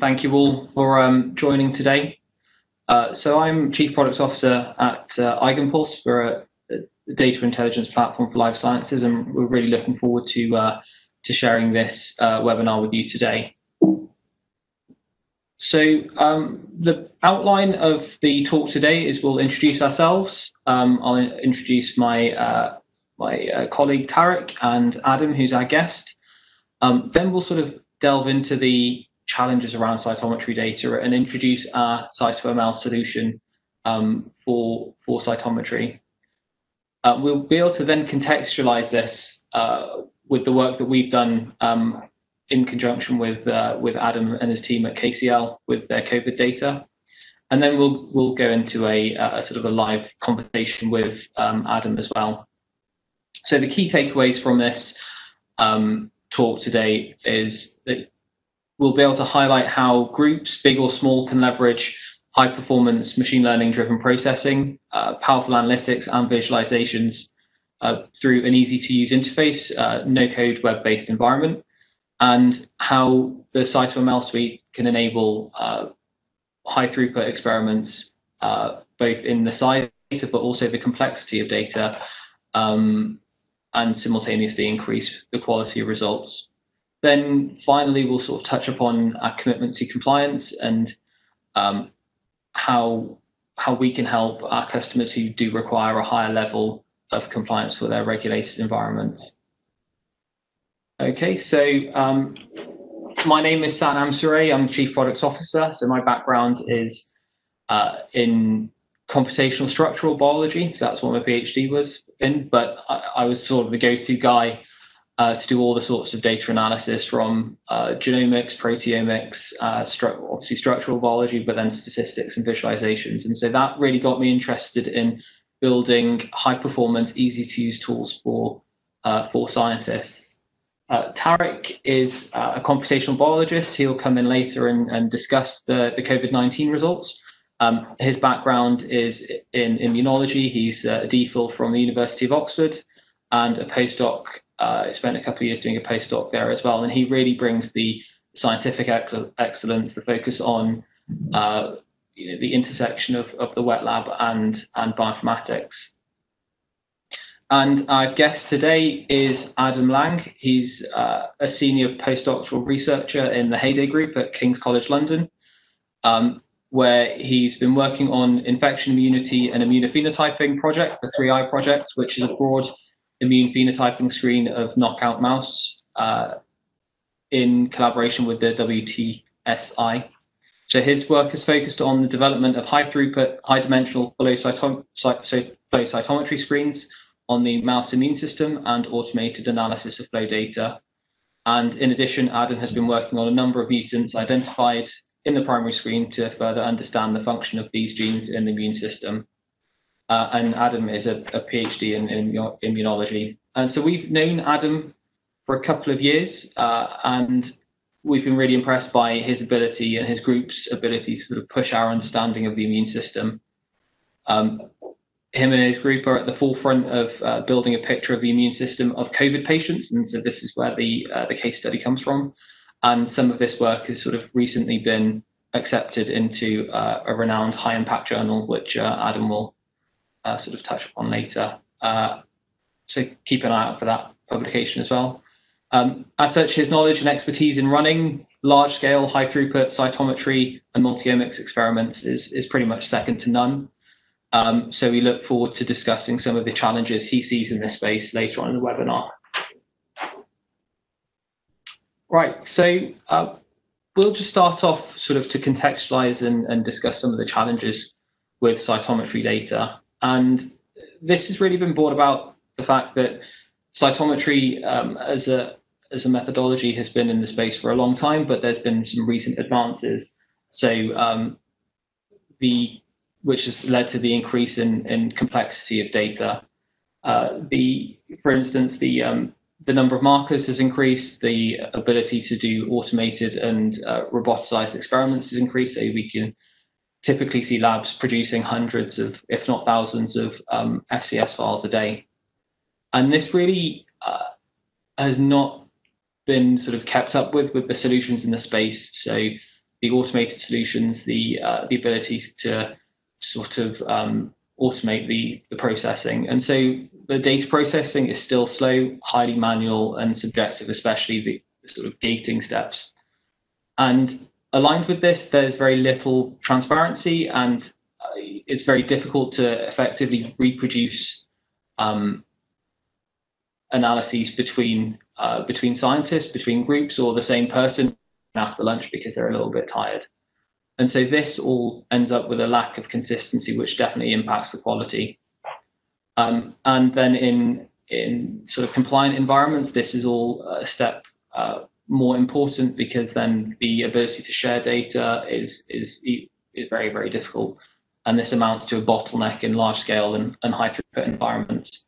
thank you all for um, joining today. Uh, so I'm Chief Product Officer at uh, Aigenpulse. We're a, data intelligence platform for life sciences, and we're really looking forward to uh, to sharing this uh, webinar with you today. So um, the outline of the talk today is we'll introduce ourselves. Um, I'll introduce my my colleague Tarek and Adam, who's our guest. Then we'll sort of delve into the challenges around cytometry data and introduce our CytoML solution um, for, for cytometry. Uh, we'll be able to then contextualize this uh, with the work that we've done um, in conjunction with uh, with Adam and his team at KCL with their COVID data, and then we'll we'll go into a, a sort of a live conversation with um, Adam as well. So the key takeaways from this um, talk today is that we'll be able to highlight how groups, big or small, can leverage high performance machine learning driven processing, uh, powerful analytics, and visualizations uh, through an easy to use interface, uh, no code web based environment, and how the CytoML suite can enable uh, high throughput experiments, uh, both in the size data but also the complexity of data, um, and simultaneously increase the quality of results. Then finally, we'll sort of touch upon our commitment to compliance and um, how how we can help our customers who do require a higher level of compliance for their regulated environments. Okay, so um, my name is Satnam Surae. I'm Chief Products Officer. So my background is uh, in computational structural biology. So that's what my PhD was in. But I, I was sort of the go-to guy uh, to do all the sorts of data analysis from uh, genomics, proteomics, uh, stru- obviously structural biology, but then statistics and visualizations. And so that really got me interested in building high performance, easy to use tools for, uh, for scientists. Uh, Tarek is uh, a computational biologist. He'll come in later and, and discuss the, the COVID 19 results. Um, his background is in immunology. He's a DPhil from the University of Oxford and a postdoc uh, spent a couple of years doing a postdoc there as well, and he really brings the scientific excellence, the focus on uh, you know, the intersection of, of the wet lab and and bioinformatics. And our guest today is Adam Laing. He's uh, a senior postdoctoral researcher in the Hayday Group at King's College London, um, where he's been working on infection immunity and immunophenotyping project, the 3i project, which is a broad immune phenotyping screen of knockout mouse uh, in collaboration with the WTSI. So his work is focused on the development of high throughput, high dimensional flow, cytom flow cytometry screens on the mouse immune system and automated analysis of flow data. And in addition, Adam has been working on a number of mutants identified in the primary screen to further understand the function of these genes in the immune system. Uh, and Adam is a, a PhD in, in, immunology. And so we've known Adam for a couple of years, uh, and we've been really impressed by his ability and his group's ability to sort of push our understanding of the immune system. Um, him and his group are at the forefront of uh, building a picture of the immune system of COVID patients, and so this is where the uh, the case study comes from. And some of this work has sort of recently been accepted into uh, a renowned high impact journal, which uh, Adam will uh, sort of touch upon later. Uh, so keep an eye out for that publication as well. Um, as such, his knowledge and expertise in running large scale, high throughput cytometry and multiomics experiments is, is pretty much second to none. Um, so we look forward to discussing some of the challenges he sees in this space later on in the webinar. Right, so uh, we'll just start off sort of to contextualize and, and discuss some of the challenges with cytometry data. And this has really been brought about the fact that cytometry um, as a as a methodology has been in the space for a long time, but there's been some recent advances. So um, the which has led to the increase in, in complexity of data. Uh, the, for instance, the um, the number of markers has increased. The ability to do automated and uh, roboticized experiments has increased. So we can typically see labs producing hundreds of, if not thousands, of um, FCS files a day. And this really uh, has not been sort of kept up with with the solutions in the space. So the automated solutions, the uh, the abilities to sort of um, automate the the processing, and so the data processing is still slow, highly manual, and subjective, especially the, the sort of gating steps. And aligned with this, there's very little transparency, and uh, it's very difficult to effectively reproduce um, analyses between uh, between scientists, between groups, or the same person after lunch because they're a little bit tired. And so this all ends up with a lack of consistency, which definitely impacts the quality. Um, and then in in sort of compliant environments, this is all a step uh, more important because then the ability to share data is is is very very difficult, and this amounts to a bottleneck in large scale and, and high throughput environments.